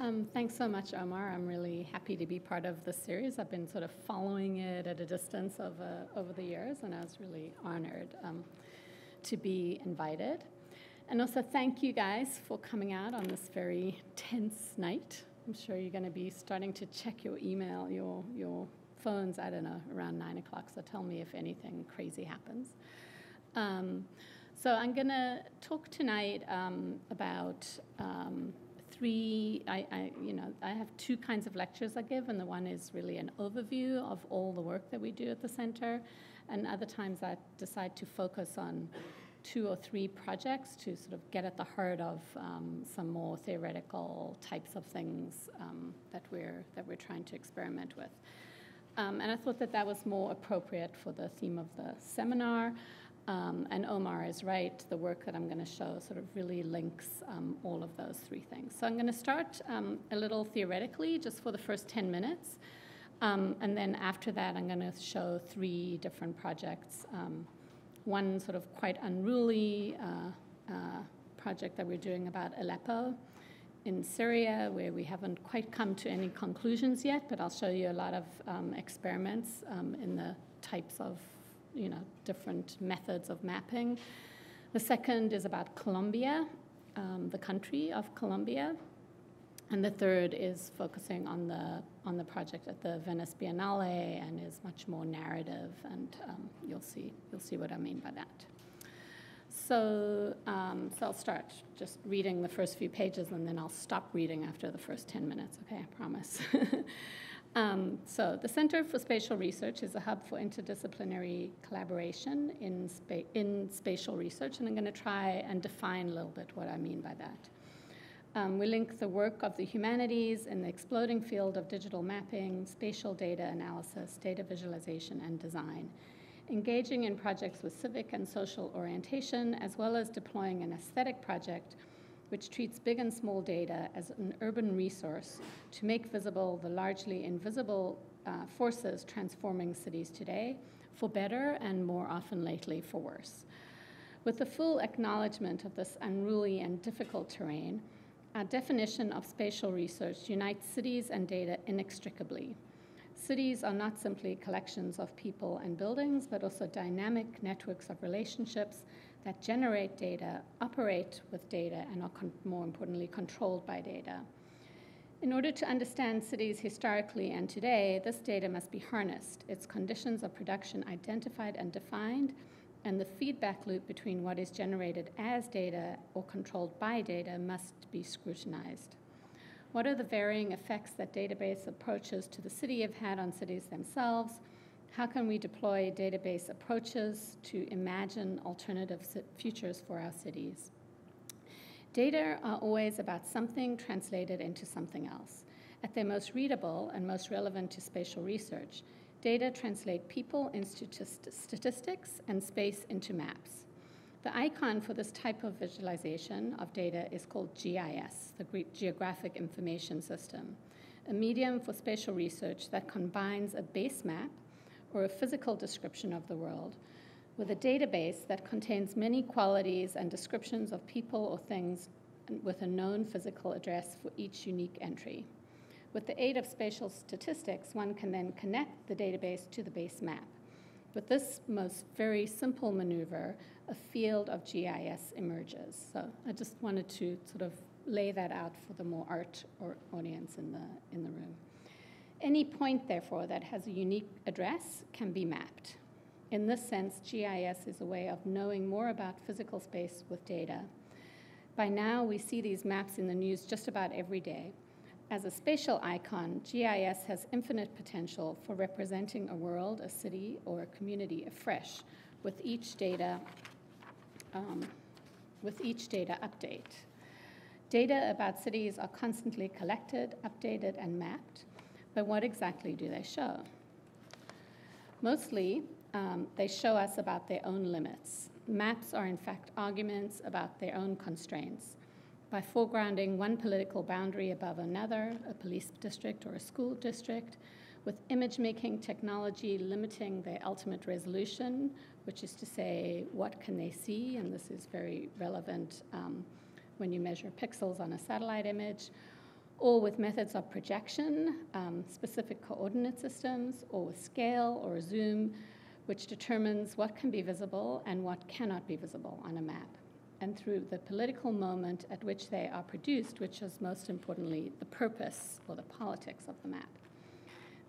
Um, thanks so much, Omar. I'm really happy to be part of this series. I've been sort of following it at a distance over, over the years, and I was really honored um, to be invited. And also, thank you guys for coming out on this very tense night. I'm sure you're going to be starting to check your email, your, your phones, I don't know, around 9 o'clock, so tell me if anything crazy happens. Um, so I'm going to talk tonight um, about um, three, I, I, you know, I have two kinds of lectures I give, and the one is really an overview of all the work that we do at the center, and other times I decide to focus on two or three projects to sort of get at the heart of um, some more theoretical types of things um, that we're that we're trying to experiment with. Um, and I thought that that was more appropriate for the theme of the seminar. Um, and Omar is right, the work that I'm going to show sort of really links um, all of those three things. So I'm going to start um, a little theoretically, just for the first 10 minutes. Um, and then after that, I'm going to show three different projects. Um, one sort of quite unruly uh, uh, project that we're doing about Aleppo in Syria, where we haven't quite come to any conclusions yet, but I'll show you a lot of um, experiments in the types of you know, different methods of mapping. The second is about Colombia, um, the country of Colombia. And the third is focusing on the, on the project at the Venice Biennale and is much more narrative, and um, you'll, see, you'll see what I mean by that. So, um, so I'll start just reading the first few pages and then I'll stop reading after the first 10 minutes, okay, I promise. Um, so the Center for Spatial Research is a hub for interdisciplinary collaboration in, spa in spatial research, and I'm going to try and define a little bit what I mean by that. Um, we link the work of the humanities in the exploding field of digital mapping, spatial data analysis, data visualization, and design, engaging in projects with civic and social orientation, as well as deploying an aesthetic project which treats big and small data as an urban resource to make visible the largely invisible uh, forces transforming cities today, for better and more often lately for worse. With the full acknowledgement of this unruly and difficult terrain, our definition of spatial research unites cities and data inextricably. Cities are not simply collections of people and buildings, but also dynamic networks of relationships that generate data, operate with data, and are more importantly controlled by data. In order to understand cities historically and today, this data must be harnessed, its conditions of production identified and defined, and the feedback loop between what is generated as data or controlled by data must be scrutinized. What are the varying effects that database approaches to the city have had on cities themselves? How can we deploy database approaches to imagine alternative futures for our cities? Data are always about something translated into something else. At their most readable and most relevant to spatial research, data translate people into statistics and space into maps. The icon for this type of visualization of data is called GIS, the Geographic Information System, a medium for spatial research that combines a base map or a physical description of the world with a database that contains many qualities and descriptions of people or things with a known physical address for each unique entry. With the aid of spatial statistics, one can then connect the database to the base map. With this most very simple maneuver, a field of GIS emerges. So I just wanted to sort of lay that out for the more art or audience in the, in the room. Any point, therefore, that has a unique address can be mapped. In this sense, GIS is a way of knowing more about physical space with data. By now, we see these maps in the news just about every day. As a spatial icon, GIS has infinite potential for representing a world, a city, or a community afresh with each data, um, with each data update. Data about cities are constantly collected, updated, and mapped. But what exactly do they show? Mostly, um, they show us about their own limits. Maps are, in fact, arguments about their own constraints. By foregrounding one political boundary above another, a police district or a school district, with image making technology limiting their ultimate resolution, which is to say, what can they see? And this is very relevant um, when you measure pixels on a satellite image, or with methods of projection, um, specific coordinate systems, or with scale or zoom, which determines what can be visible and what cannot be visible on a map, and through the political moment at which they are produced, which is most importantly the purpose or the politics of the map.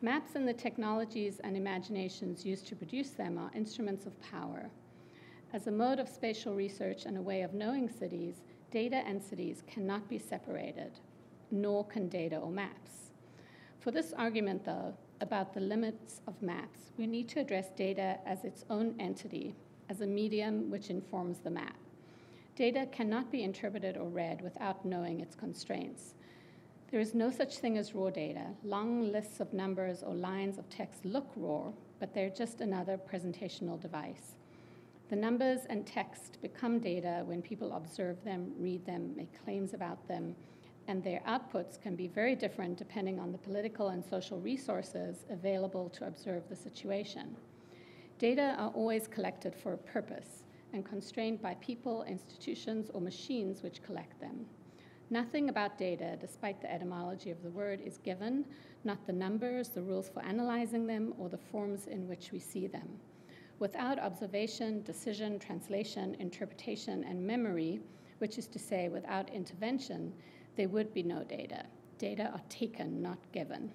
Maps and the technologies and imaginations used to produce them are instruments of power. As a mode of spatial research and a way of knowing cities, data and cities cannot be separated, nor can data or maps. For this argument, though, about the limits of maps, we need to address data as its own entity, as a medium which informs the map. Data cannot be interpreted or read without knowing its constraints. There is no such thing as raw data. Long lists of numbers or lines of text look raw, but they're just another presentational device. The numbers and text become data when people observe them, read them, make claims about them, and their outputs can be very different depending on the political and social resources available to observe the situation. Data are always collected for a purpose and constrained by people, institutions, or machines which collect them. Nothing about data, despite the etymology of the word, is given, not the numbers, the rules for analyzing them, or the forms in which we see them. Without observation, decision, translation, interpretation, and memory, which is to say, without intervention, there would be no data. Data are taken, not given.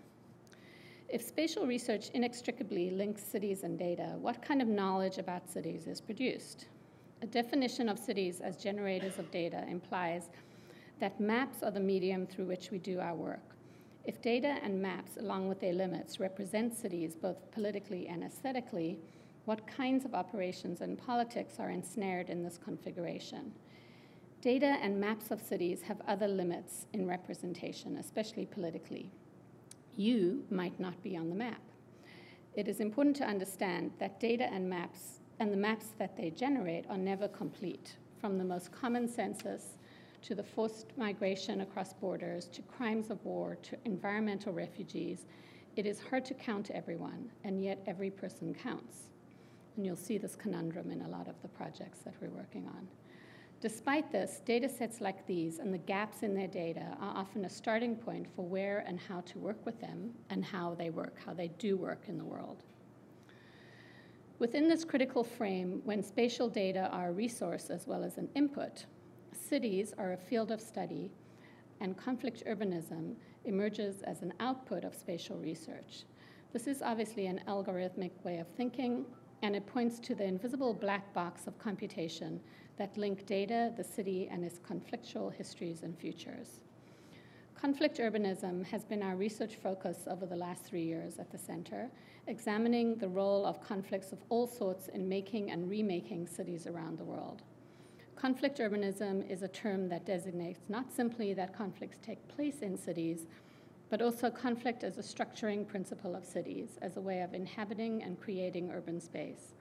If spatial research inextricably links cities and data, what kind of knowledge about cities is produced? A definition of cities as generators of data implies that maps are the medium through which we do our work. If data and maps, along with their limits, represent cities both politically and aesthetically, what kinds of operations and politics are ensnared in this configuration? Data and maps of cities have other limits in representation, especially politically. You might not be on the map. It is important to understand that data and maps and the maps that they generate are never complete, from the most common census to the forced migration across borders, to crimes of war, to environmental refugees, it is hard to count everyone, and yet every person counts. And you'll see this conundrum in a lot of the projects that we're working on. Despite this, data sets like these and the gaps in their data are often a starting point for where and how to work with them and how they work, how they do work in the world. Within this critical frame, when spatial data are a resource as well as an input, cities are a field of study, and conflict urbanism emerges as an output of spatial research. This is obviously an algorithmic way of thinking, and it points to the invisible black box of computation that link data, the city, and its conflictual histories and futures. Conflict urbanism has been our research focus over the last three years at the center, examining the role of conflicts of all sorts in making and remaking cities around the world. Conflict urbanism is a term that designates not simply that conflicts take place in cities, but also conflict as a structuring principle of cities, as a way of inhabiting and creating urban space.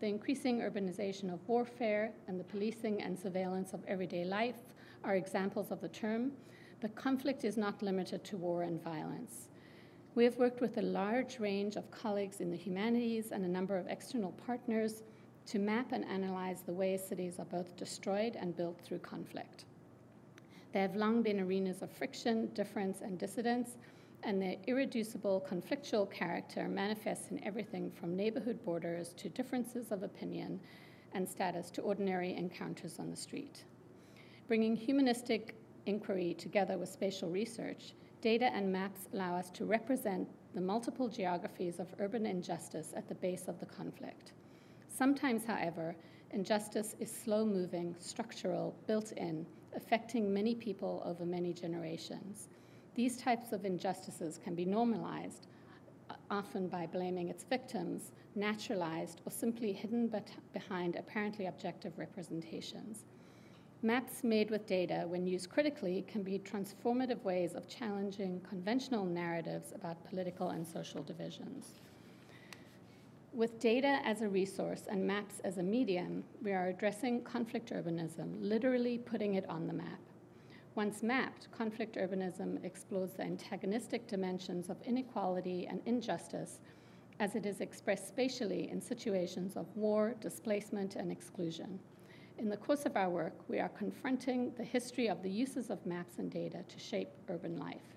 The increasing urbanization of warfare and the policing and surveillance of everyday life are examples of the term, but conflict is not limited to war and violence. We have worked with a large range of colleagues in the humanities and a number of external partners to map and analyze the ways cities are both destroyed and built through conflict. They have long been arenas of friction, difference, and dissidence, and their irreducible conflictual character manifests in everything from neighborhood borders to differences of opinion and status to ordinary encounters on the street. Bringing humanistic inquiry together with spatial research, data and maps allow us to represent the multiple geographies of urban injustice at the base of the conflict. Sometimes, however, injustice is slow moving, structural, built in, affecting many people over many generations. These types of injustices can be normalized, uh, often by blaming its victims, naturalized, or simply hidden behind apparently objective representations. Maps made with data, when used critically, can be transformative ways of challenging conventional narratives about political and social divisions. With data as a resource and maps as a medium, we are addressing conflict urbanism, literally putting it on the map. Once mapped, conflict urbanism explores the antagonistic dimensions of inequality and injustice as it is expressed spatially in situations of war, displacement, and exclusion. in the course of our work, we are confronting the history of the uses of maps and data to shape urban life.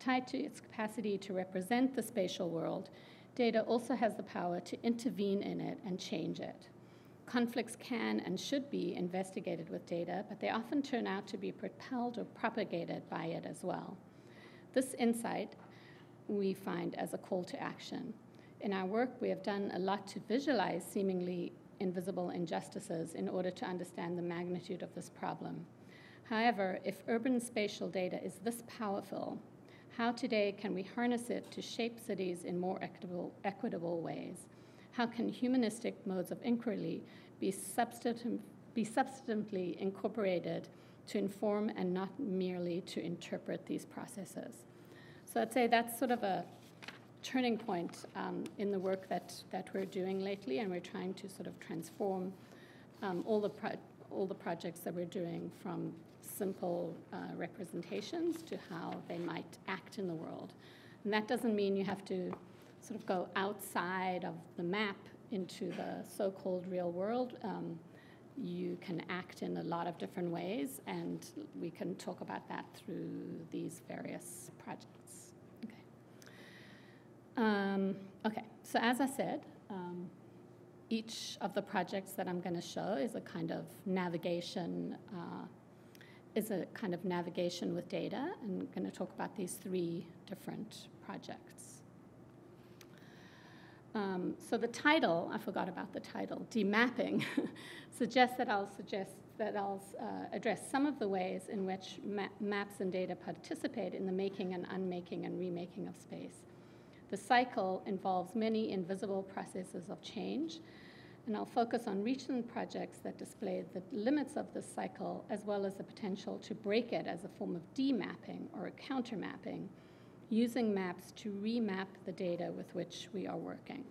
Tied to its capacity to represent the spatial world, data also has the power to intervene in it and change it. Conflicts can and should be investigated with data, but they often turn out to be propelled or propagated by it as well. This insight we find as a call to action. In our work, we have done a lot to visualize seemingly invisible injustices in order to understand the magnitude of this problem. However, if urban spatial data is this powerful, how today can we harness it to shape cities in more equitable, equitable ways? How can humanistic modes of inquiry be, substantive, be substantively incorporated to inform and not merely to interpret these processes? So I'd say that's sort of a turning point um, in the work that, that we're doing lately, and we're trying to sort of transform um, all, the all the projects that we're doing from simple uh, representations to how they might act in the world. And that doesn't mean you have to sort of go outside of the map into the so called real world. Um, you can act in a lot of different ways, and we can talk about that through these various projects. Okay. Um, okay, so as I said, um, each of the projects that I'm going to show is a kind of navigation uh, is a kind of navigation with data. and I'm going to talk about these three different projects. Um, so the title, I forgot about the title, demapping, suggests that I'll suggest that I'll uh, address some of the ways in which ma maps and data participate in the making and unmaking and remaking of space. The cycle involves many invisible processes of change and I'll focus on recent projects that display the limits of this cycle as well as the potential to break it as a form of demapping or a countermapping, using maps to remap the data with which we are working.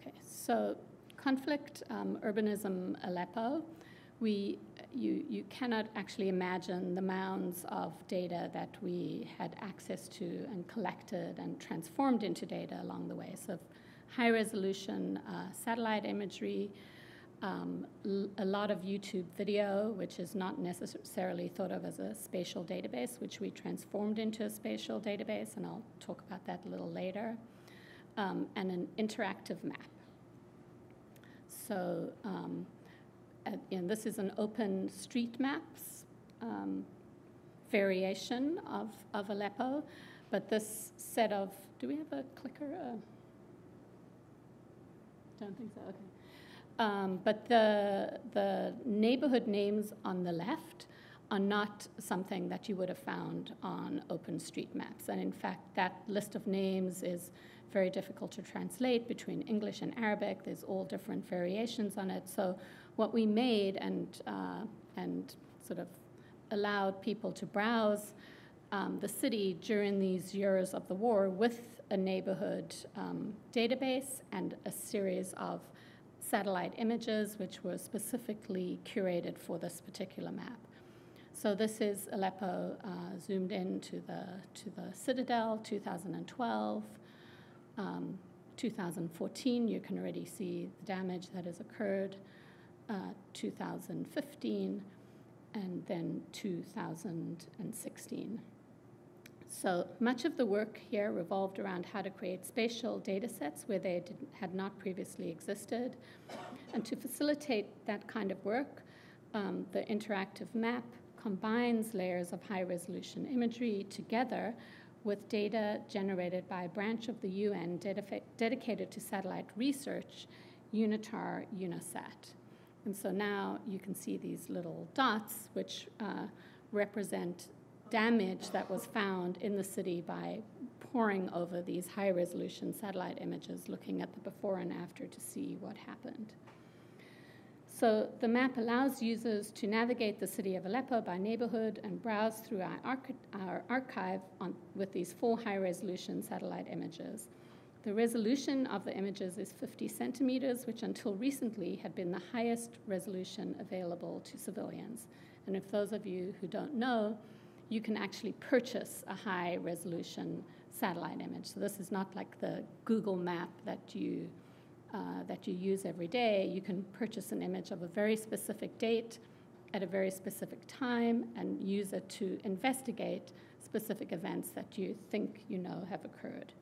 Okay, so conflict, um, urbanism, Aleppo. We, you, you cannot actually imagine the mounds of data that we had access to and collected and transformed into data along the way. So high resolution uh, satellite imagery, um, a lot of YouTube video, which is not necessarily thought of as a spatial database, which we transformed into a spatial database, and I'll talk about that a little later, um, and an interactive map. So, um, and this is an open street maps um, variation of, of Aleppo, but this set of, do we have a clicker? Uh, don't think so, okay. Um, but the, the neighborhood names on the left are not something that you would have found on OpenStreetMaps. And in fact, that list of names is very difficult to translate between English and Arabic. There's all different variations on it. So what we made and, uh, and sort of allowed people to browse um, the city during these years of the war with a neighborhood um, database and a series of satellite images which were specifically curated for this particular map. So this is Aleppo uh, zoomed in to the, to the Citadel, 2012. Um, 2014, you can already see the damage that has occurred. Uh, 2015, and then 2016. So much of the work here revolved around how to create spatial data sets where they did, had not previously existed. And to facilitate that kind of work, um, the interactive map combines layers of high resolution imagery together with data generated by a branch of the UN dedicated to satellite research, UNITAR UNOSAT. And so now you can see these little dots, which uh, represent damage that was found in the city by poring over these high resolution satellite images, looking at the before and after to see what happened. So the map allows users to navigate the city of Aleppo by neighborhood and browse through our, our archive on, with these four high resolution satellite images. The resolution of the images is 50 centimeters, which until recently had been the highest resolution available to civilians. And if those of you who don't know, you can actually purchase a high resolution satellite image. So this is not like the Google map that you uh, that you use every day, you can purchase an image of a very specific date at a very specific time and use it to investigate specific events that you think you know have occurred.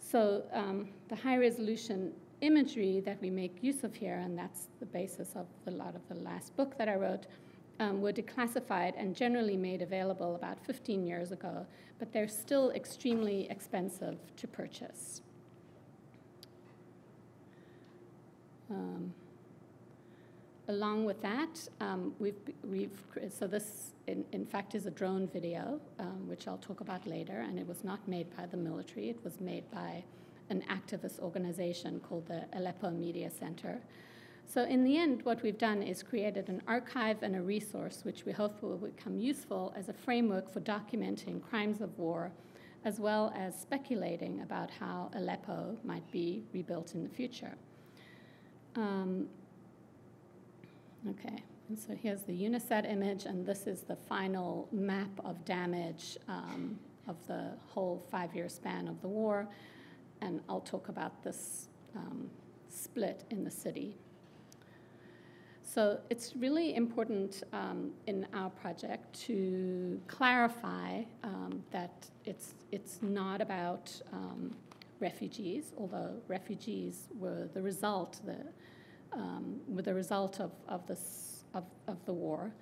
So um, the high resolution imagery that we make use of here, and that's the basis of a lot of the last book that I wrote, um, were declassified and generally made available about 15 years ago, but they're still extremely expensive to purchase. Um, along with that, um, we've, we've, so this in, in fact is a drone video, um, which I'll talk about later, and it was not made by the military, it was made by an activist organization called the Aleppo Media Center. So in the end, what we've done is created an archive and a resource which we hope will become useful as a framework for documenting crimes of war, as well as speculating about how Aleppo might be rebuilt in the future. Um, okay, and so here's the UNOSAT image, and this is the final map of damage um, of the whole five-year span of the war, and I'll talk about this um, split in the city. So it's really important um, in our project to clarify um, that it's, it's not about um, refugees, although refugees were the result, the, um, were the result of, of, this, of, of the war.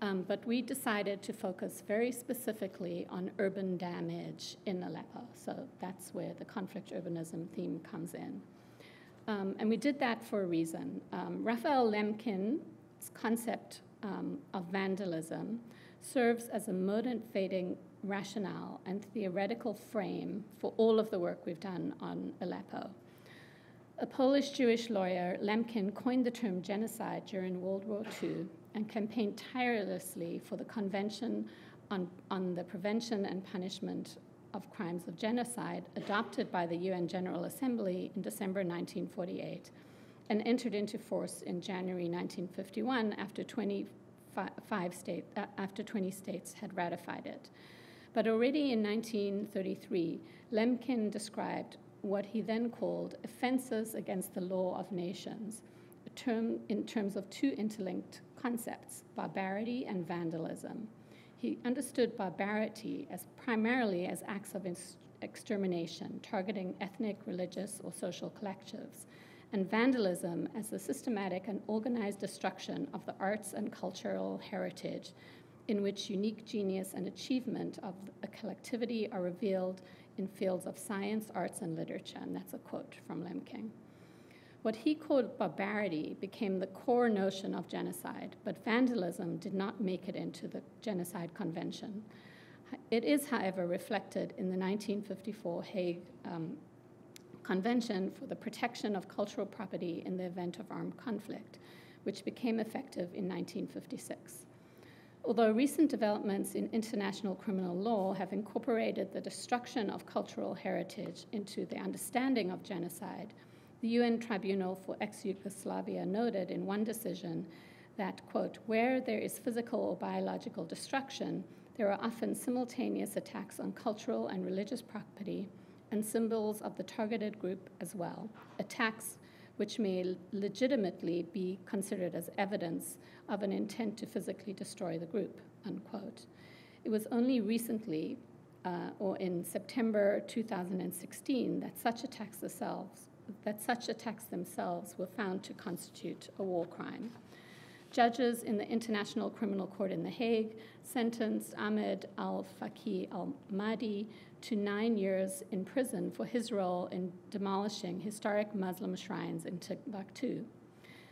Um, but we decided to focus very specifically on urban damage in Aleppo. So that's where the conflict urbanism theme comes in. Um, and we did that for a reason. Um, Raphael Lemkin's concept um, of vandalism serves as a motivating rationale and theoretical frame for all of the work we've done on Aleppo. A Polish Jewish lawyer, Lemkin coined the term genocide during World War II and campaigned tirelessly for the Convention on, on the Prevention and Punishment of Crimes of Genocide, adopted by the UN General Assembly in December 1948 and entered into force in January 1951 after 25 state, uh, after 20 states had ratified it. But already in 1933, Lemkin described what he then called offenses against the law of nations, term in terms of two interlinked concepts, barbarity and vandalism. He understood barbarity as primarily as acts of extermination, targeting ethnic, religious, or social collectives, and vandalism as the systematic and organized destruction of the arts and cultural heritage in which unique genius and achievement of a collectivity are revealed in fields of science, arts, and literature. And that's a quote from Lemkin. What he called barbarity became the core notion of genocide, but vandalism did not make it into the Genocide Convention. It is, however, reflected in the 1954 Hague um, Convention for the Protection of Cultural Property in the Event of Armed Conflict, which became effective in 1956. Although recent developments in international criminal law have incorporated the destruction of cultural heritage into the understanding of genocide, the UN Tribunal for Ex-Yugoslavia noted in one decision that, quote, where there is physical or biological destruction, there are often simultaneous attacks on cultural and religious property and symbols of the targeted group as well, attacks which may legitimately be considered as evidence of an intent to physically destroy the group, unquote. It was only recently, uh, or in September 2016, that such attacks themselves that such attacks themselves were found to constitute a war crime. Judges in the International Criminal Court in The Hague sentenced Ahmed al Faqih al Mahdi to nine years in prison for his role in demolishing historic Muslim shrines in Timbuktu.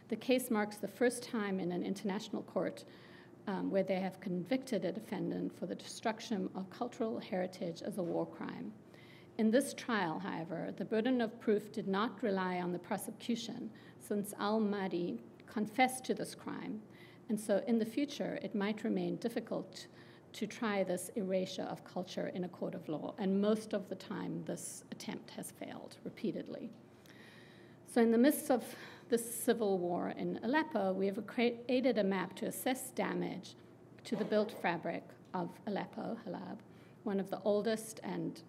The case marks the first time in an international court um, where they have convicted a defendant for the destruction of cultural heritage as a war crime. In this trial, however, the burden of proof did not rely on the prosecution, since al Mahdi confessed to this crime, and so in the future it might remain difficult to try this erasure of culture in a court of law, and most of the time this attempt has failed repeatedly. So, in the midst of this civil war in Aleppo, we have created a map to assess damage to the built fabric of Aleppo, Halab, one of the oldest and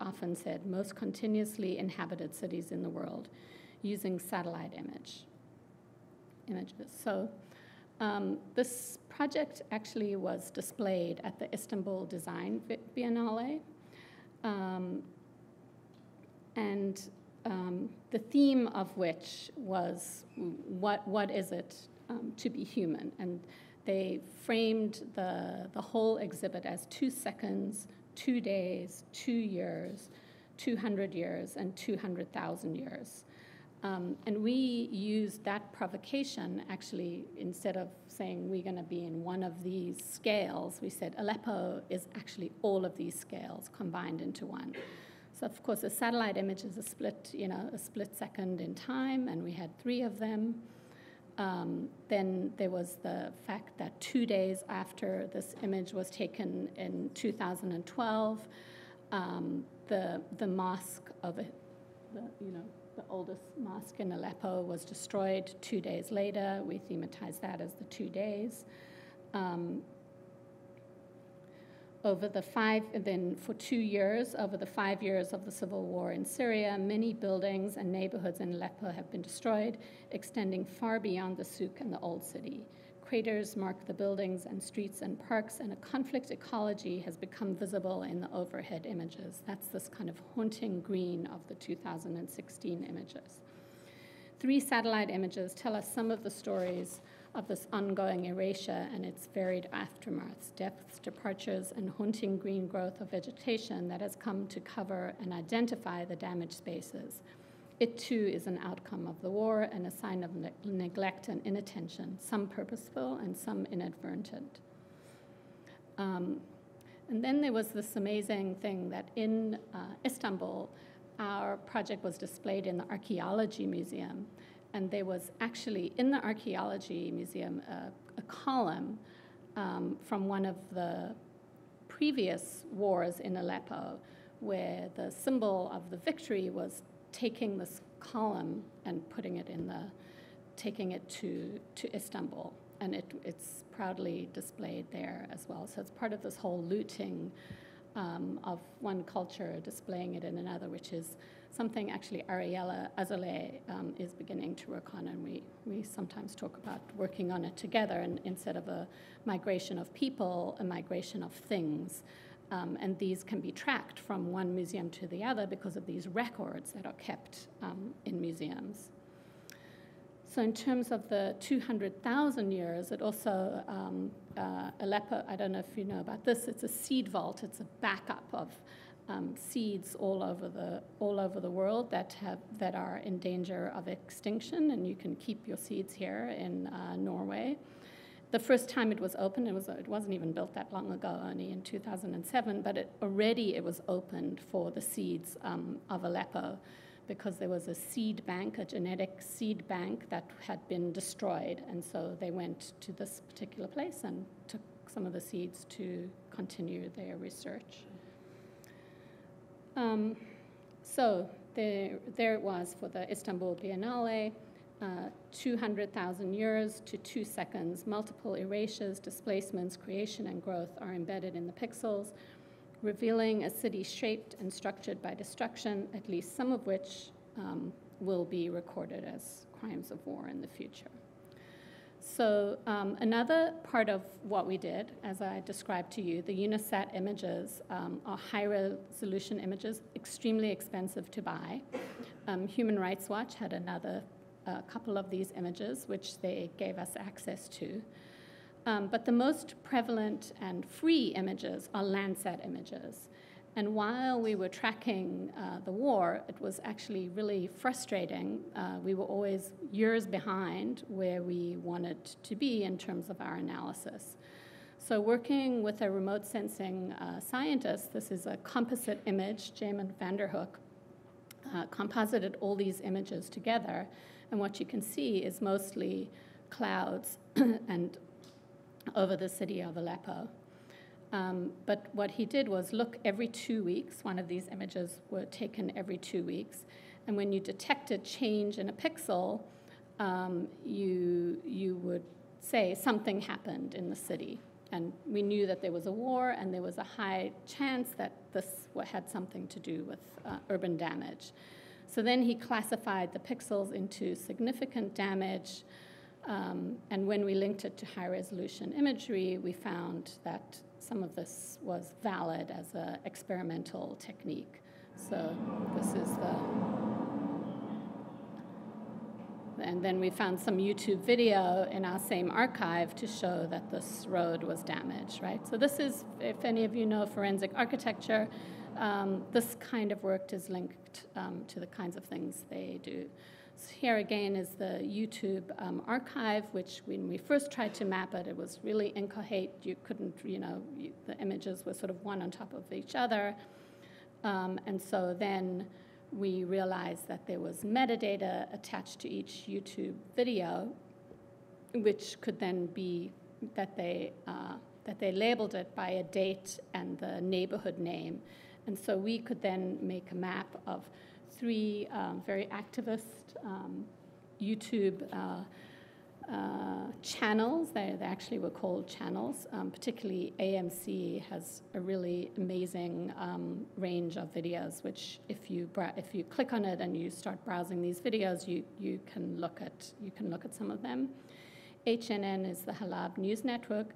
often said, most continuously inhabited cities in the world using satellite image images. So um, this project actually was displayed at the Istanbul Design Biennale. Um, and um, the theme of which was what, what is it um, to be human? And they framed the, the whole exhibit as two seconds, two days, two years, 200 years, and 200,000 years. Um, and we used that provocation actually, instead of saying we're going to be in one of these scales, we said Aleppo is actually all of these scales combined into one. So of course, a satellite image is a split, you know, a split second in time, and we had three of them. Um, then there was the fact that two days after this image was taken in 2012, um, the the mosque of it, the you know the oldest mosque in Aleppo was destroyed. Two days later, we thematized that as the two days. Um, over the five, then for two years, over the five years of the civil war in Syria, many buildings and neighborhoods in Aleppo have been destroyed, extending far beyond the souk and the old city. Craters mark the buildings and streets and parks, and a conflict ecology has become visible in the overhead images. That's this kind of haunting green of the 2016 images. Three satellite images tell us some of the stories of this ongoing erasure and its varied aftermaths, deaths, departures, and haunting green growth of vegetation that has come to cover and identify the damaged spaces. It too is an outcome of the war and a sign of ne- neglect and inattention, some purposeful and some inadvertent. Um, and then there was this amazing thing that in uh, Istanbul, our project was displayed in the Archaeology Museum and there was actually in the archaeology museum a, column um, from one of the previous wars in Aleppo, where the symbol of the victory was taking this column and putting it in the, taking it to, to Istanbul. And it, it's proudly displayed there as well. So it's part of this whole looting um, of one culture, displaying it in another, which is something actually Ariella Azoulay um, is beginning to work on, and we, we sometimes talk about working on it together, and instead of a migration of people, a migration of things. Um, and these can be tracked from one museum to the other because of these records that are kept um, in museums. So, in terms of the 200,000 years, it also, um, uh, Aleppo, I don't know if you know about this, it's a seed vault, it's a backup of um, seeds all over the all over the world that have that are in danger of extinction, and you can keep your seeds here in uh, Norway. The first time it was opened, it was it wasn't even built that long ago, only in 2007, but it, already it was opened for the seeds um, of Aleppo, because there was a seed bank, a genetic seed bank that had been destroyed, and so they went to this particular place and took some of the seeds to continue their research. Um, so there, there it was for the Istanbul Biennale. Uh, 200,000 years to two seconds. Multiple erasures, displacements, creation, and growth are embedded in the pixels, revealing a city shaped and structured by destruction, at least some of which um, will be recorded as crimes of war in the future. So um, another part of what we did, as I described to you, the UNOSAT images um, are high-resolution images, extremely expensive to buy. Um, Human Rights Watch had another uh, couple of these images, which they gave us access to. Um, but the most prevalent and free images are Landsat images. And while we were tracking uh, the war, it was actually really frustrating. Uh, we were always years behind where we wanted to be in terms of our analysis. So, working with a remote sensing uh, scientist, this is a composite image, Jamon van der uh, composited all these images together. And what you can see is mostly clouds and over the city of Aleppo. Um, but what he did was look every two weeks. One of these images were taken every two weeks. And when you detected change in a pixel, um, you, you would say something happened in the city. and we knew that there was a war and there was a high chance that this had something to do with uh, urban damage. So then he classified the pixels into significant damage, um, and when we linked it to high resolution imagery, we found that some of this was valid as an experimental technique. So this is the and then we found some YouTube video in our same archive to show that this road was damaged, right? So this is, if any of you know forensic architecture, um, this kind of work is linked um, to the kinds of things they do. So here again is the YouTube um, archive, which when we first tried to map it, it was really incoherent. You couldn't, you know, you, the images were sort of one on top of each other. Um, and so then we realized that there was metadata attached to each YouTube video, which could then be that they, uh, that they labeled it by a date and the neighborhood name. And so we could then make a map of three um, very activist um, YouTube uh, uh, channels. They, they, actually were called channels. Um, particularly AMC has a really amazing um, range of videos, which if you if you click on it and you start browsing these videos, you you can look at you can look at some of them. HNN is the Halab News Network,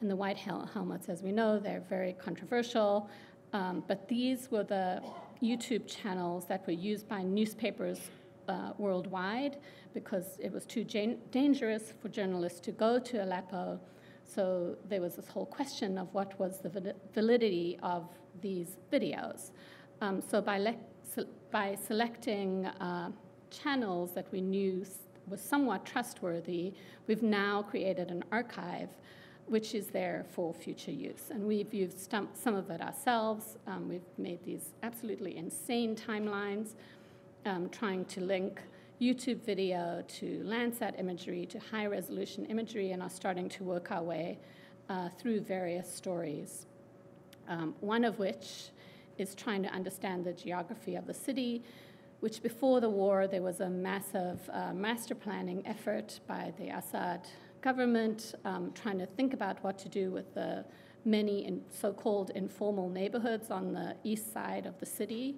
and the White Hel- Helmets, as we know, they're very controversial. Um, but these were the YouTube channels that were used by newspapers uh, worldwide because it was too dangerous for journalists to go to Aleppo. So there was this whole question of what was the validity of these videos. Um, so by, by selecting uh, channels that we knew was somewhat trustworthy, we've now created an archive which is there for future use. And we've used some of it ourselves. Um, we've made these absolutely insane timelines um, trying to link YouTube video to Landsat imagery to high resolution imagery and are starting to work our way uh, through various stories. Um, one of which is trying to understand the geography of the city, which before the war there was a massive uh, master planning effort by the Assad government um, trying to think about what to do with the many in so-called informal neighborhoods on the east side of the city.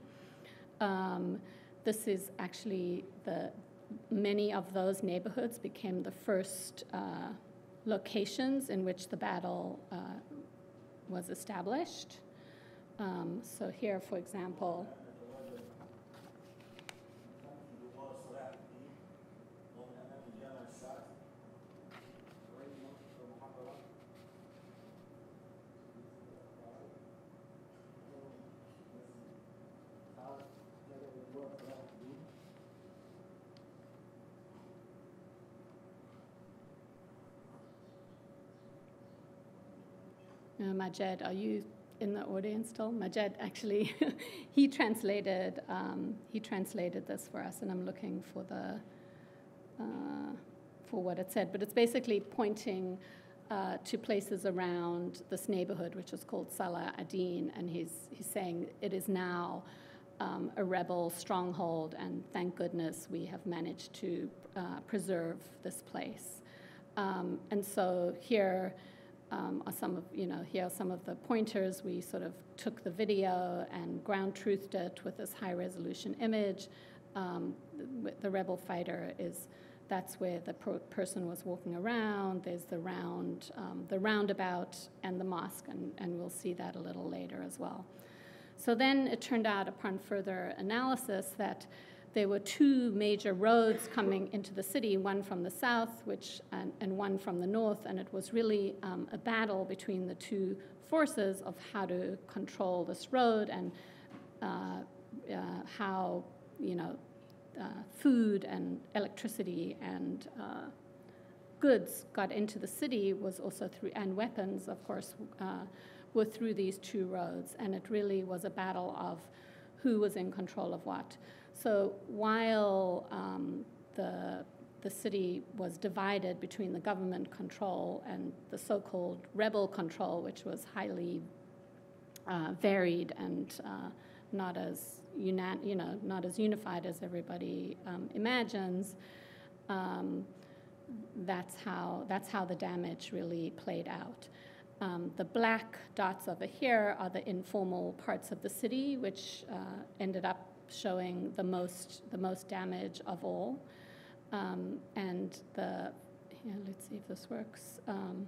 Um, this is actually the many of those neighborhoods became the first uh, locations in which the battle uh, was established. Um, so here, for example, Uh, Majed, are you in the audience still? Majed actually, he translated um, he translated this for us, and I'm looking for the uh, for what it said. But it's basically pointing uh, to places around this neighborhood, which is called Salah Adin, and he's he's saying it is now. Um, a rebel stronghold, and thank goodness we have managed to uh, preserve this place. Um, and so here, um, are some of, you know, here are some of the pointers. We sort of took the video and ground truthed it with this high resolution image. Um, the, the, rebel fighter is, that's where the per person was walking around. There's the round, um, the roundabout and the mosque, and, and we'll see that a little later as well. So then it turned out upon further analysis that there were two major roads coming into the city, one from the south which, and, and one from the north, and it was really um, a battle between the two forces of how to control this road and uh, uh, how, you know, uh, food and electricity and uh, goods got into the city was also through, and weapons, of course, uh, were through these two roads, and it really was a battle of who was in control of what. So while um, the, the city was divided between the government control and the so called rebel control, which was highly uh, varied and uh, not as uni- you know not as unified as everybody um, imagines. Um, that's how that's how the damage really played out. Um, the black dots over here are the informal parts of the city, which uh, ended up showing the most, the most damage of all. Um, and the, yeah, let's see if this works. Um,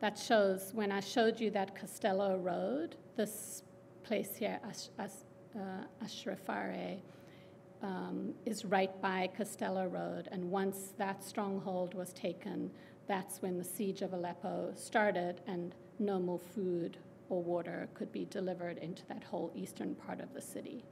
that shows when I showed you that Castello Road, this place here, Ash, Ash, uh, Ashrafare, um, is right by Castello Road. And once that stronghold was taken, that's when the siege of Aleppo started, and no more food or water could be delivered into that whole eastern part of the city.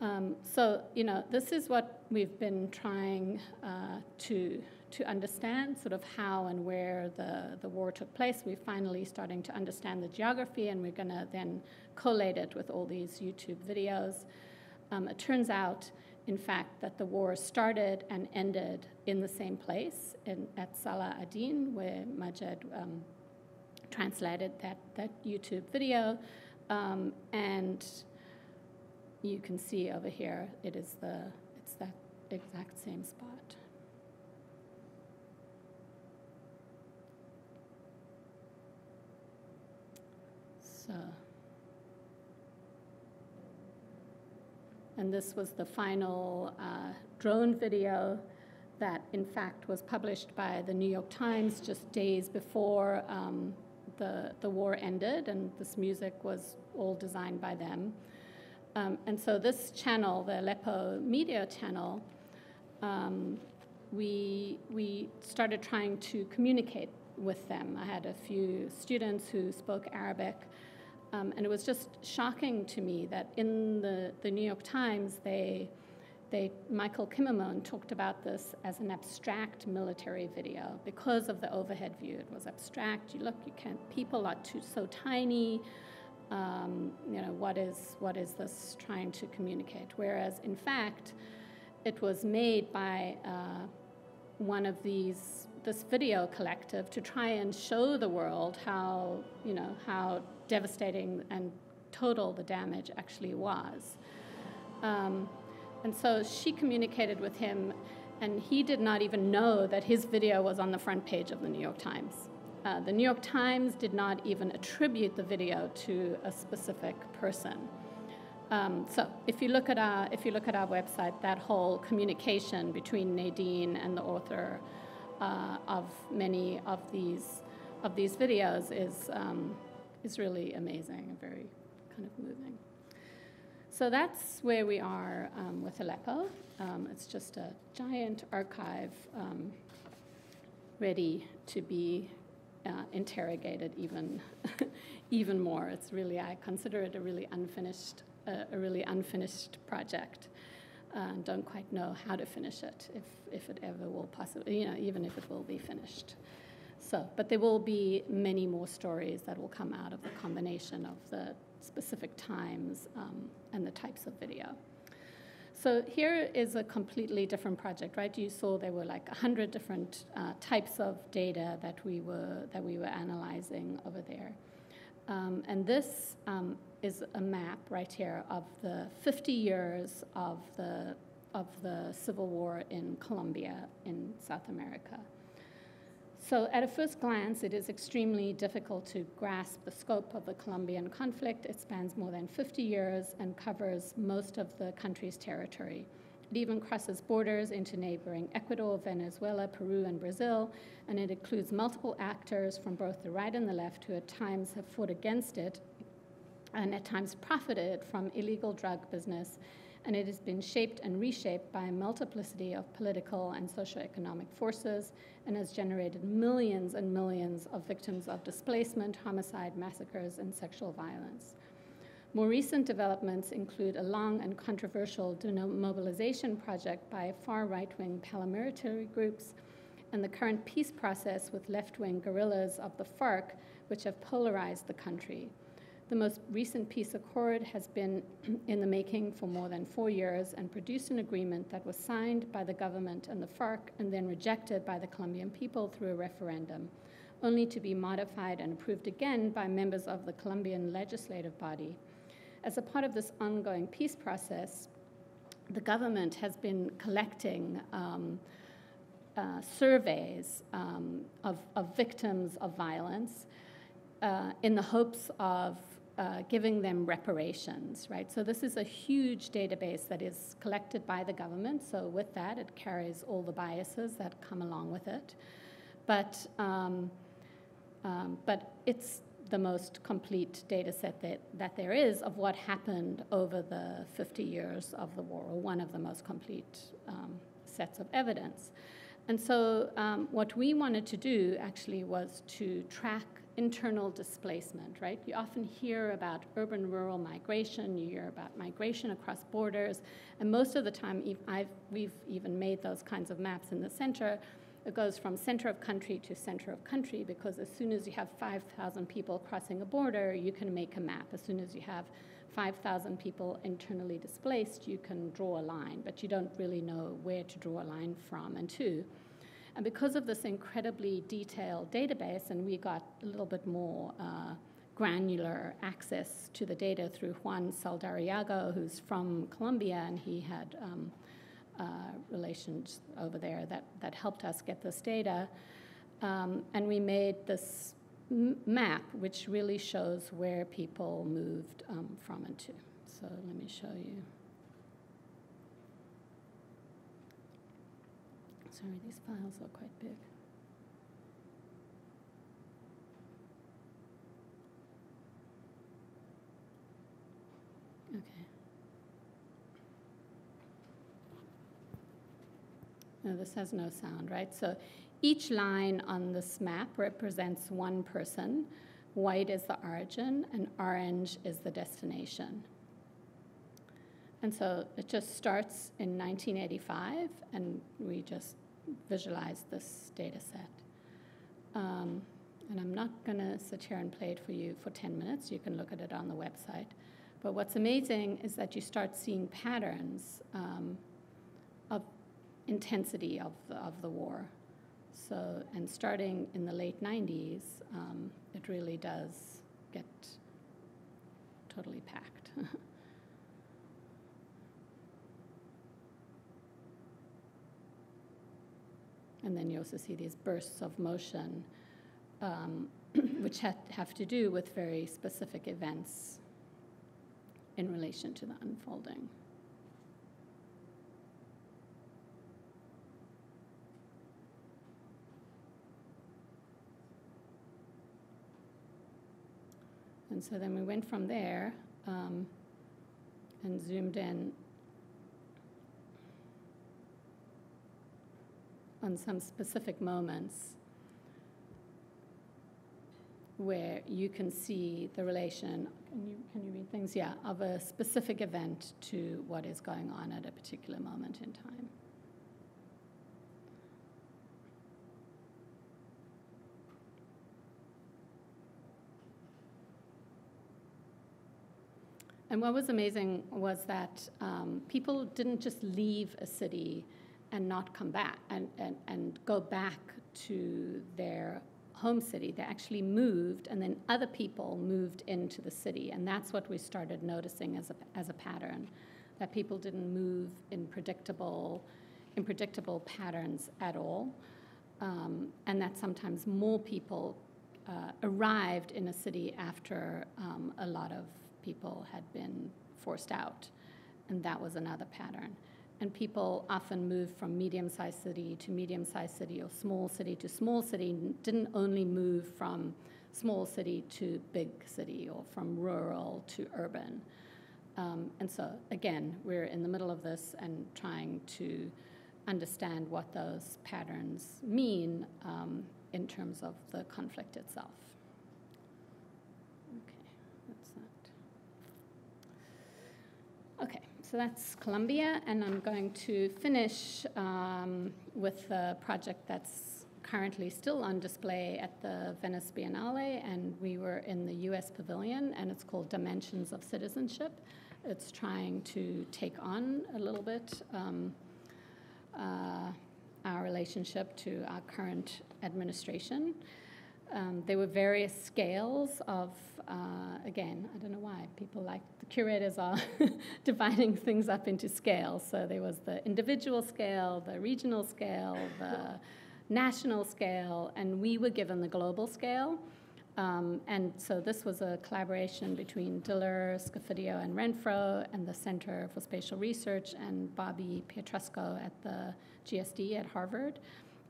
Um, so, you know, this is what we've been trying uh, to, to understand, sort of how and where the, the war took place. We're finally starting to understand the geography, and we're going to then collate it with all these YouTube videos. Um, it turns out, in fact, that the war started and ended in the same place in, at Salah ad-Din, where Majed um, translated that, that YouTube video. Um, and you can see over here, it is the, it's that exact same spot. So, and this was the final uh, drone video that, in fact, was published by the New York Times just days before um, the, the war ended, and this music was all designed by them. Um, and so this channel, the Aleppo Media Channel, um, we, we started trying to communicate with them. I had a few students who spoke Arabic, um, and it was just shocking to me that in the, the New York Times, they they, Michael Kimmelman talked about this as an abstract military video because of the overhead view. It was abstract. You look, you can't. People are too so tiny. Um, you know what is what is this trying to communicate? Whereas in fact, it was made by uh, one of these this video collective to try and show the world how you know how devastating and total the damage actually was. Um, and so she communicated with him, and he did not even know that his video was on the front page of the New York Times. Uh, the New York Times did not even attribute the video to a specific person. Um, so if you look at our if you look at our website, that whole communication between Nadine and the author uh, of many of these of these videos is um, is really amazing and very kind of moving. So that's where we are um, with Aleppo. Um, it's just a giant archive um, ready to be uh, interrogated even, even more. It's really, I consider it a really unfinished, uh, a really unfinished project. Uh, don't quite know how to finish it, if, if it ever will possibly, you know, even if it will be finished. So, but there will be many more stories that will come out of the combination of the specific times um, and the types of video. So here is a completely different project, right? You saw there were like 100 different uh, types of data that we were, that we were analyzing over there. Um, and this um, is a map right here of the 50 years of the, of the civil war in Colombia in South America. So, at a first glance, it is extremely difficult to grasp the scope of the Colombian conflict. It spans more than 50 years and covers most of the country's territory. It even crosses borders into neighboring Ecuador, Venezuela, Peru, and Brazil, and it includes multiple actors from both the right and the left who at times have fought against it and at times profited from illegal drug business and it has been shaped and reshaped by a multiplicity of political and socioeconomic forces and has generated millions and millions of victims of displacement, homicide, massacres, and sexual violence. More recent developments include a long and controversial demobilization project by far right wing paramilitary groups and the current peace process with left wing guerrillas of the FARC, which have polarized the country. The most recent peace accord has been in the making for more than four years and produced an agreement that was signed by the government and the FARC and then rejected by the Colombian people through a referendum, only to be modified and approved again by members of the Colombian legislative body. As a part of this ongoing peace process, the government has been collecting um, uh, surveys um, of, of, victims of violence uh, in the hopes of uh, giving them reparations, right? So this is a huge database that is collected by the government. So with that, it carries all the biases that come along with it. But, um, um, but it's the most complete data set that, that there is of what happened over the 50 years of the war, or one of the most complete um, sets of evidence. And so, um, what we wanted to do actually was to track internal displacement, right? You often hear about urban rural migration, you hear about migration across borders, and most of the time, I've, we've even made those kinds of maps in the center. It goes from center of country to center of country because as soon as you have 5,000 people crossing a border, you can make a map. As soon as you have 5,000 people internally displaced, you can draw a line, but you don't really know where to draw a line from and to. And because of this incredibly detailed database, and we got a little bit more uh, granular access to the data through Juan Saldarriaga, who's from Colombia, and he had um, uh, relations over there that, that helped us get this data. Um, and we made this map, which really shows where people moved um, from and to. So let me show you. Sorry, these files are quite big. Okay. No, this has no sound, right? So each line on this map represents one person. White is the origin, and orange is the destination. And so it just starts in 1985, and we just visualize this data set. Um, and I'm not going to sit here and play it for you for 10 minutes. You can look at it on the website. But what's amazing is that you start seeing patterns um, of intensity of the, of the war. So, and starting in the late 90s, um, it really does get totally packed. And then you also see these bursts of motion, um, which ha- have to do with very specific events in relation to the unfolding. And so then we went from there um, and zoomed in on some specific moments where you can see the relation, can you, can you read things? Yeah, of a specific event to what is going on at a particular moment in time. And what was amazing was that um, people didn't just leave a city and not come back and, and, and go back to their home city. They actually moved, and then other people moved into the city. And that's what we started noticing as a, as a pattern that people didn't move in predictable, in predictable patterns at all. Um, and that sometimes more people uh, arrived in a city after um, a lot of people had been forced out. And that was another pattern and people often move from medium-sized city to medium-sized city or small city to small city, didn't only move from small city to big city or from rural to urban. Um, and so, again, we're in the middle of this and trying to understand what those patterns mean um, in terms of the conflict itself. Okay, that's that. Okay. So that's Colombia, and I'm going to finish um, with a project that's currently still on display at the Venice Biennale, and we were in the US Pavilion, and it's called Dimensions of Citizenship. It's trying to take on a little bit um, uh, our relationship to our current administration. um, there were various scales of, uh, again, I don't know why people like the curators are dividing things up into scales. So there was the individual scale, the regional scale, the national scale, and we were given the global scale. Um, and so this was a collaboration between Diller, Scofidio, and Renfro, and the Center for Spatial Research, and Bobby Pietrusko at the GSD at Harvard.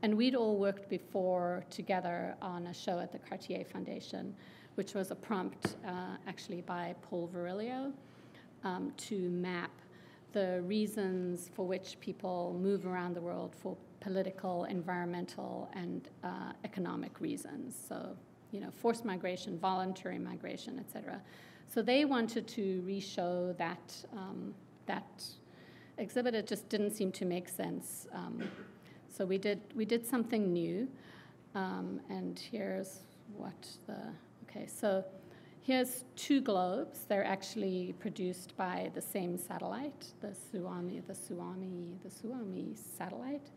And we'd all worked before together on a show at the Cartier Foundation, which was a prompt uh, actually by Paul Virilio um, to map the reasons for which people move around the world for political, environmental, and uh, economic reasons. So you know, forced migration, voluntary migration, et cetera. So they wanted to re-show that, um, that exhibit. It just didn't seem to make sense. Um, so we did, we did something new. Um, and here's what the, okay, so here's two globes. They're actually produced by the same satellite, the Suomi, the Suomi, the Suomi satellite.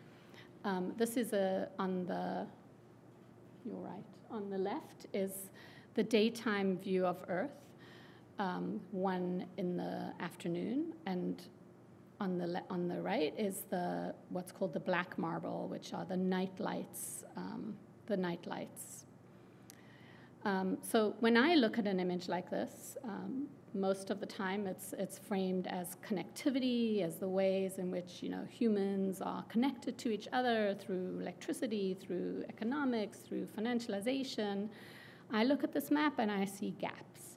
Um, this is a, on the, you're right, on the left is the daytime view of Earth, um, one in the afternoon, and on the, on the right is the what's called the black marble, which are the night lights, um, the night lights. Um, so when I look at an image like this, um, most of the time it's, it's framed as connectivity, as the ways in which you know, humans are connected to each other through electricity, through economics, through financialization. I look at this map and I see gaps.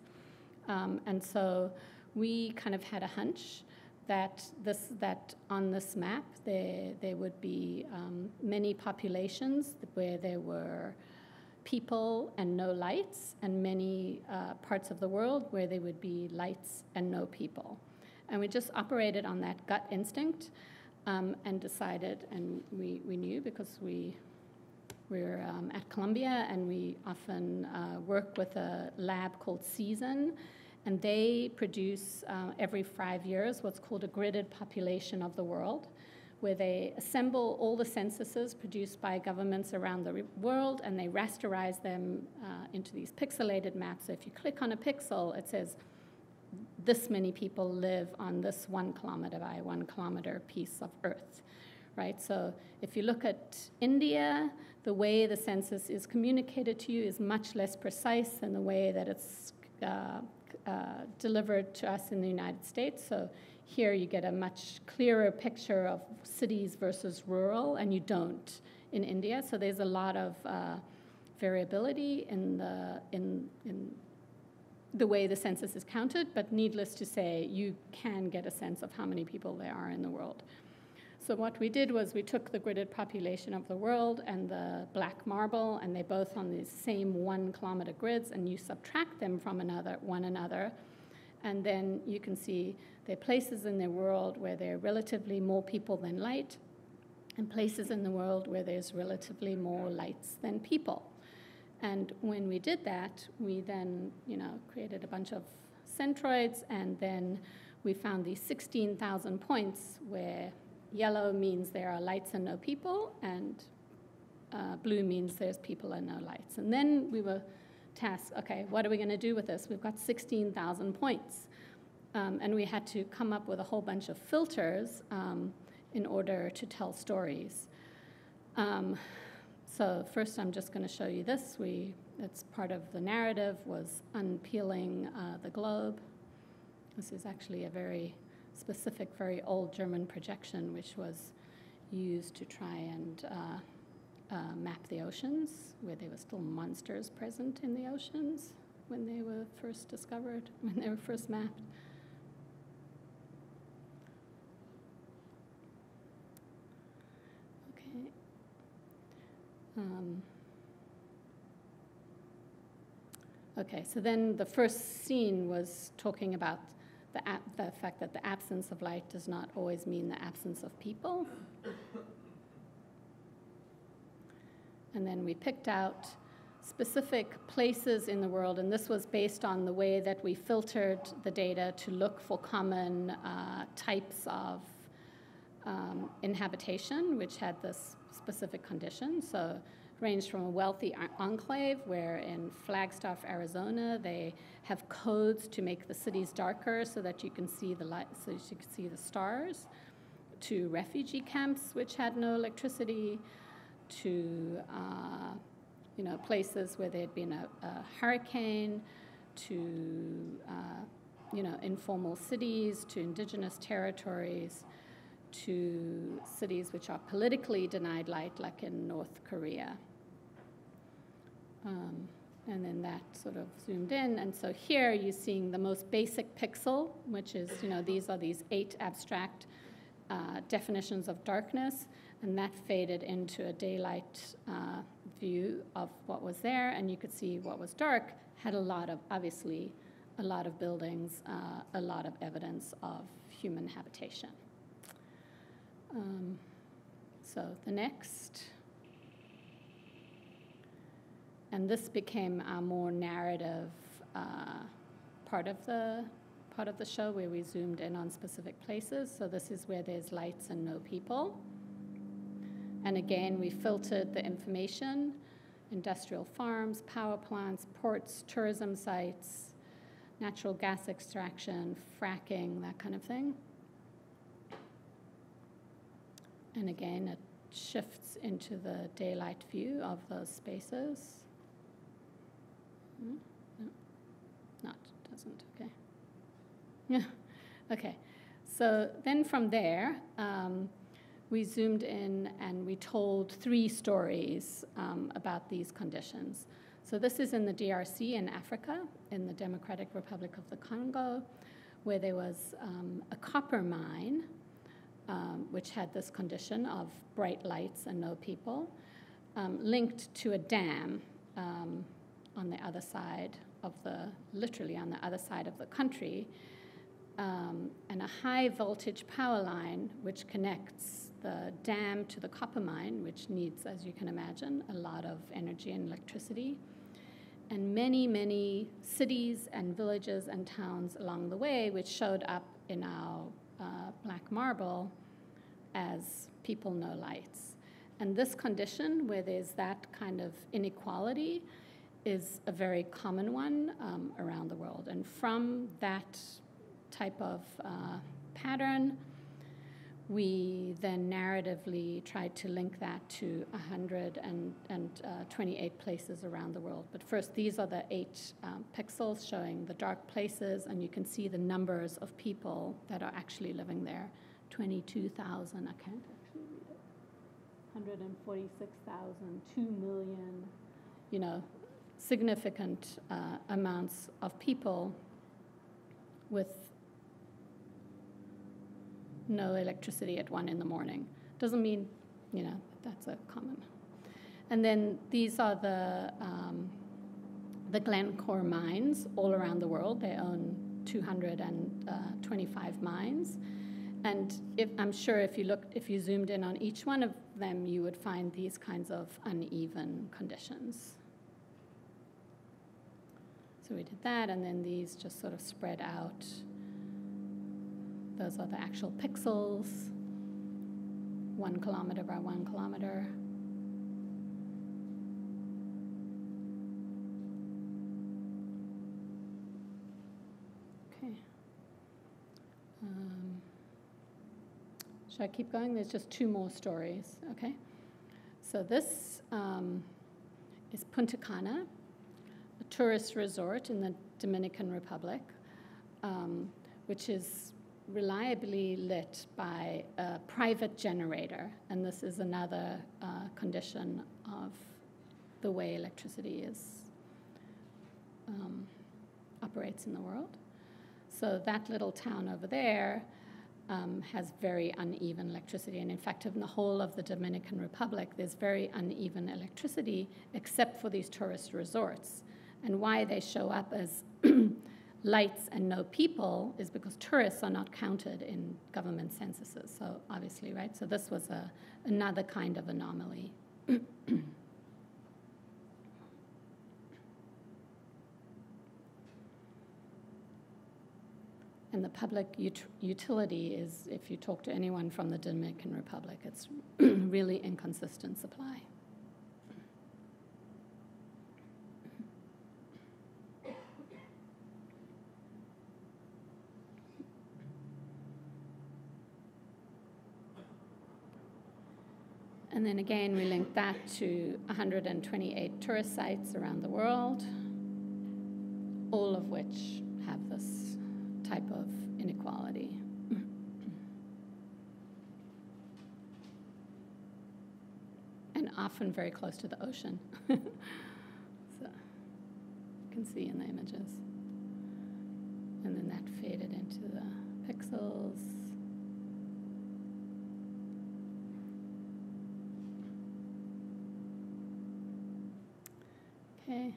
Um, and so we kind of had a hunch that this that on this map there there would be um, many populations where there were people and no lights, and many uh, parts of the world where there would be lights and no people. And we just operated on that gut instinct um, and decided, and we, we knew because we we're um, at Columbia and we often uh, work with a lab called CIESIN, and they produce uh, every five years what's called a gridded population of the world where they assemble all the censuses produced by governments around the world and they rasterize them uh, into these pixelated maps. So if you click on a pixel, it says this many people live on this one kilometer by one kilometer piece of Earth, right? So if you look at India, the way the census is communicated to you is much less precise than the way that it's uh, uh, delivered to us in the United States. So here you get a much clearer picture of cities versus rural, and you don't in India. So there's a lot of uh, variability in the in in the way the census is counted. But needless to say, you can get a sense of how many people there are in the world. So what we did was we took the gridded population of the world and the black marble, and they both on these same one kilometer grids, and you subtract them from another one another, and then you can see there are places in the world where there are relatively more people than light, and places in the world where there's relatively more lights than people. And when we did that, we then, you know, created a bunch of centroids, and then we found these 16,000 points where yellow means there are lights and no people, and uh, blue means there's people and no lights. And then we were tasked, okay, what are we going to do with this? We've got 16,000 points. Um, and we had to come up with a whole bunch of filters um, in order to tell stories. Um, so first, I'm just going to show you this. We, it's part of the narrative was unpeeling uh, the globe. This is actually a very specific, very old German projection, which was used to try and uh, uh, map the oceans, where there were still monsters present in the oceans when they were first discovered, when they were first mapped. Um, okay, so then the first scene was talking about the, the fact that the absence of light does not always mean the absence of people. And then we picked out specific places in the world, and this was based on the way that we filtered the data to look for common uh, types of um, inhabitation, which had this specific condition. So ranged from a wealthy enclave where in Flagstaff, Arizona, they have codes to make the cities darker so that you can see the light, so you can see the stars, to refugee camps which had no electricity, to uh, you know places where there had been a, a hurricane, to uh, you know informal cities, to indigenous territories, to cities which are politically denied light, like in North Korea. Um, and then that sort of zoomed in. And so here you're seeing the most basic pixel, which is, you know, these are these eight abstract uh, definitions of darkness, and that faded into a daylight uh, view of what was there, and you could see what was dark had a lot of, obviously, a lot of buildings, uh, a lot of evidence of human habitation. Um, so the next and this became a more narrative uh, part of the part of the show where we zoomed in on specific places. So this is where there's lights and no people. And again, we filtered the information industrial farms, power plants, ports, tourism sites, natural gas extraction, fracking, that kind of thing. And again, it shifts into the daylight view of those spaces. Hmm? No, not, doesn't, okay. Yeah, okay. So then from there, um, we zoomed in and we told three stories um, about these conditions. So this is in the DRC in Africa, in the Democratic Republic of the Congo, where there was um, a copper mine, um, which had this condition of bright lights and no people, um, linked to a dam um, on the other side of the, literally on the other side of the country, um, and a high voltage power line which connects the dam to the copper mine, which needs, as you can imagine, a lot of energy and electricity. And many, many cities and villages and towns along the way, which showed up in our uh, black marble as people no lights. And this condition, where there's that kind of inequality, is a very common one um, around the world. And from that type of uh, pattern, we then narratively tried to link that to 128 uh, places around the world. But first, these are the eight um, pixels showing the dark places, and you can see the numbers of people that are actually living there 22,000, I can't actually read it, 146,000, 2 million, you know, significant uh, amounts of people with no electricity at one in the morning. Doesn't mean, you know, that's a common. And then these are the um, the Glencore mines all around the world. They own 225 uh, mines, and if, I'm sure if you looked, if you zoomed in on each one of them, you would find these kinds of uneven conditions. So we did that, and then these just sort of spread out. Those are the actual pixels, one kilometer by one kilometer. Okay. Um, should I keep going? There's just two more stories, okay? So this um, is Punta Cana a tourist resort in the Dominican Republic, um, which is reliably lit by a private generator. And this is another uh, condition of the way electricity is um, operates in the world. So that little town over there um, has very uneven electricity. And in fact, in the whole of the Dominican Republic, there's very uneven electricity, except for these tourist resorts. And why they show up as lights and no people is because tourists are not counted in government censuses. So obviously, right? So this was a, another kind of anomaly. And the public ut- utility is, if you talk to anyone from the Dominican Republic, it's really inconsistent supply. And then again, we link that to 128 tourist sites around the world, all of which have this type of inequality. and often very close to the ocean. so you can see in the images. And then that faded into the pixels. Okay.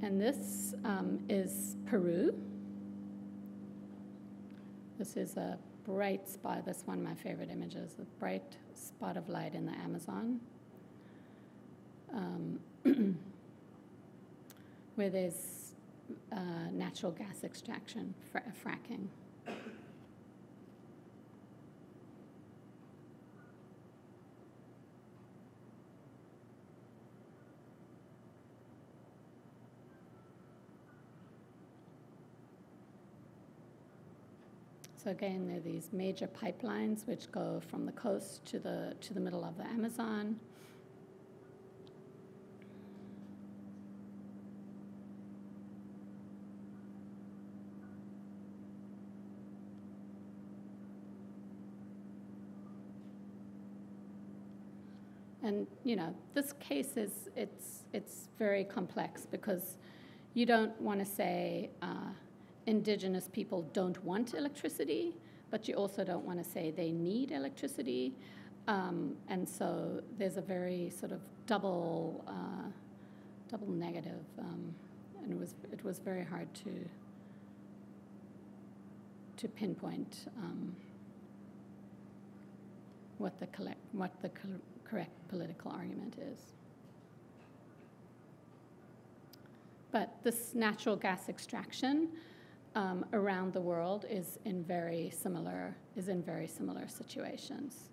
And this um, is Peru. This is a bright spot. That's one of my favorite images, a bright spot of light in the Amazon. Um, where there's uh, natural gas extraction, fra- fracking. Again, there are these major pipelines which go from the coast to the to the middle of the Amazon. And you know, this case is it's it's very complex because you don't want to say uh, indigenous people don't want electricity, but you also don't want to say they need electricity. Um, and so there's a very sort of double uh, double negative, um, and it was it was very hard to to pinpoint um, what the collect, what the correct political argument is. But this natural gas extraction um, around the world is in very similar is in very similar situations.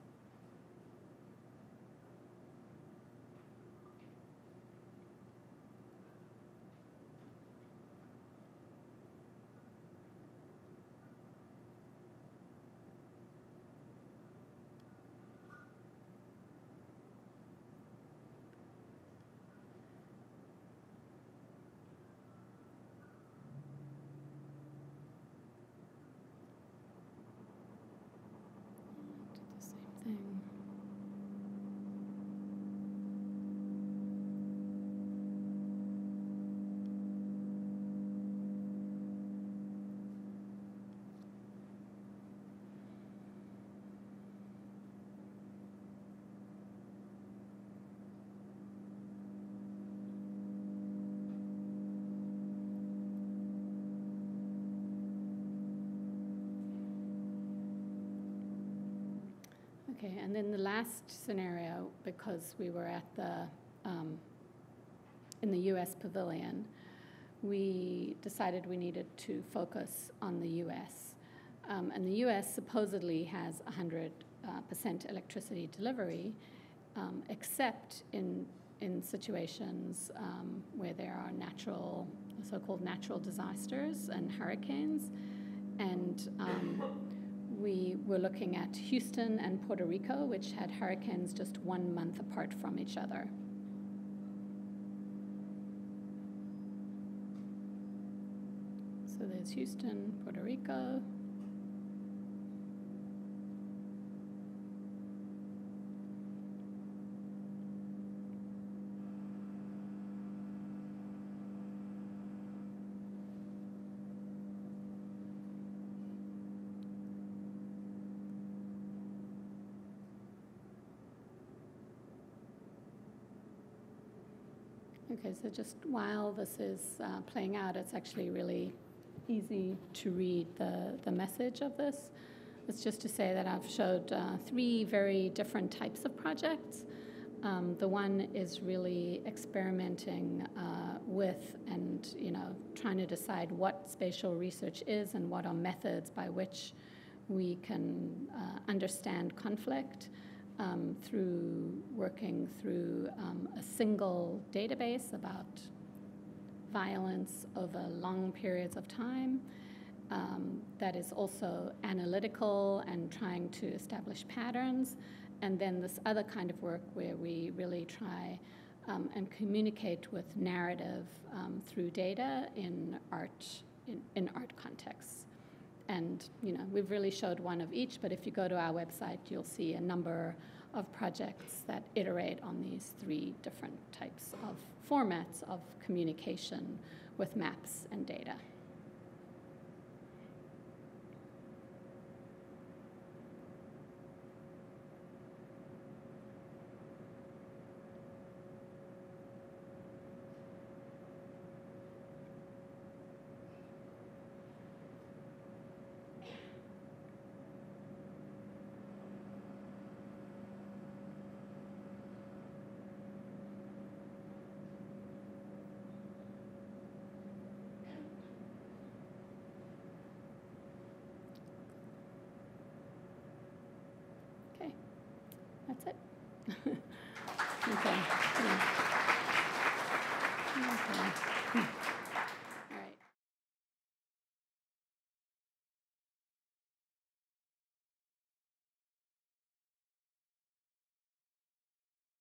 Okay, and then the last scenario, because we were at the um, in the U.S. pavilion, we decided we needed to focus on the U.S. Um, and the U.S. supposedly has 100 uh, percent electricity delivery, um, except in in situations um, where there are natural, so-called natural disasters and hurricanes, and um, we were looking at Houston and Puerto Rico, which had hurricanes just one month apart from each other. So there's Houston, Puerto Rico, Okay, so just while this is uh, playing out, it's actually really easy to read the, the message of this. It's just to say that I've showed uh, three very different types of projects. Um, the one is really experimenting uh, with and you know trying to decide what spatial research is and what are methods by which we can uh, understand conflict um, through working through um, a single database about violence over long periods of time um, that is also analytical and trying to establish patterns, and then this other kind of work where we really try um, and communicate with narrative um, through data in art in, in art contexts. And you know, we've really showed one of each, but if you go to our website, you'll see a number of projects that iterate on these three different types of formats of communication with maps and data.